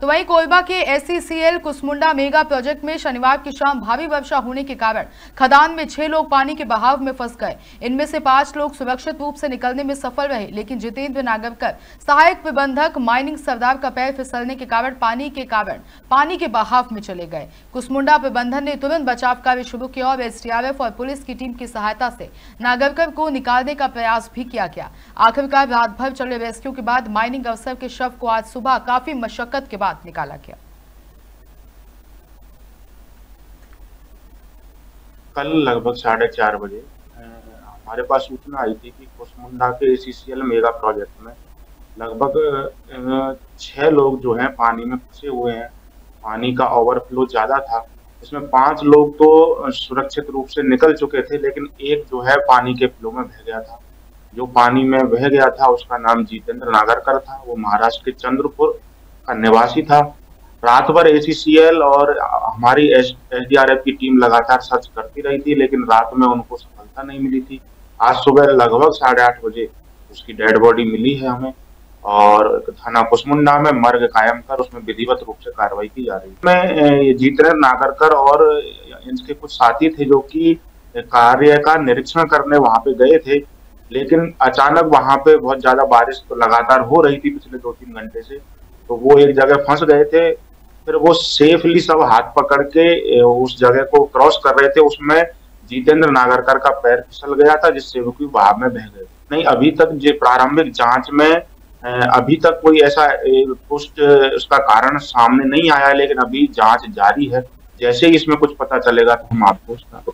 तो वहीं कोलबा के एससीसीएल कुसमुंडा मेगा प्रोजेक्ट में शनिवार की शाम भारी वर्षा होने के कारण खदान में छह लोग पानी के बहाव में फंस गए। इनमें से पाँच लोग सुरक्षित रूप से निकलने में सफल रहे, लेकिन जितेंद्र नागरकर, सहायक प्रबंधक माइनिंग सरदार का पैर फिसलने के कारण पानी के कारण पानी के बहाव में चले गए। कुसमुंडा प्रबंधन ने तुरंत बचाव कार्य शुरू किया और एसडीआरएफ और पुलिस की टीम की सहायता से नागरकर को निकालने का प्रयास भी किया गया। आखिरकार रात भर चले रेस्क्यू के बाद माइनिंग अफसर के शव को आज सुबह काफ़ी मशक्कत के बाद बाद निकाला गया। कल लगभग साढ़े चार बजे हमारे पास सूचना आई थी कि कुसमुंडा के एसीसीएल मेगा प्रोजेक्ट में लगभग छह लोग जो हैं पानी में फंसे हुए हैं। पानी का ओवरफ्लो ज़्यादा था। इसमें पाँच लोग तो सुरक्षित रूप से निकल चुके थे, लेकिन एक जो है पानी के फ्लो में बह गया था। जो पानी में बह गया था, उसका नाम जितेंद्र नागरकर था। वो महाराष्ट्र के चंद्रपुर का निवासी था। रात भर एसीसीएल और हमारी एसडीआरएफ की टीम लगातार सर्च करती रही थी, लेकिन रात में उनको सफलता नहीं मिली थी। आज सुबह लगभग साढ़े आठ बजे उसकी डेड बॉडी मिली है हमें और थाना कुसमुंडा में मर्ग कायम कर उसमें विधिवत रूप से कार्रवाई की जा रही है। मैं जीतने नागरकर और इनके कुछ साथी थे जो कि कार्य का निरीक्षण करने वहाँ पे गए थे, लेकिन अचानक वहाँ पे बहुत ज़्यादा बारिश तो लगातार हो रही थी पिछले दो तीन घंटे से। तो वो एक जगह फंस गए थे। फिर वो सेफली सब हाथ पकड़ के उस जगह को क्रॉस कर रहे थे। उसमें जितेंद्र नागरकर का पैर फिसल गया था, जिससे वो बहाव में बह गए। नहीं, अभी तक जो प्रारंभिक जाँच में अभी तक कोई ऐसा पुष्ट उसका कारण सामने नहीं आया, लेकिन अभी जाँच जारी है। जैसे ही इसमें कुछ पता चलेगा तो हम आपको